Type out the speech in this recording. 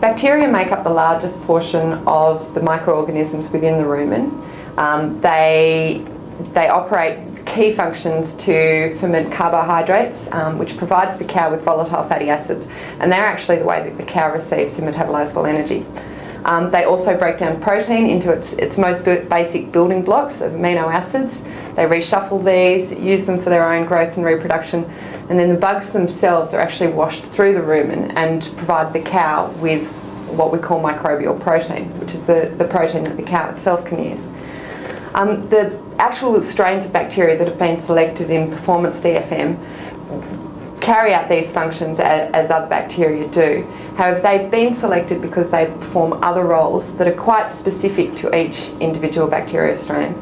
Bacteria make up the largest portion of the microorganisms within the rumen. Um, they, they operate key functions to ferment carbohydrates, um, which provides the cow with volatile fatty acids, and they're actually the way that the cow receives the metabolizable energy. Um, they also break down protein into its, its most basic building blocks of amino acids. They reshuffle these, use them for their own growth and reproduction, and then the bugs themselves are actually washed through the rumen and provide the cow with what we call microbial protein, which is the, the protein that the cow itself can use. Um, the actual strains of bacteria that have been selected in performance DFM carry out these functions as, as, other bacteria do. However, they've been selected because they perform other roles that are quite specific to each individual bacteria strain.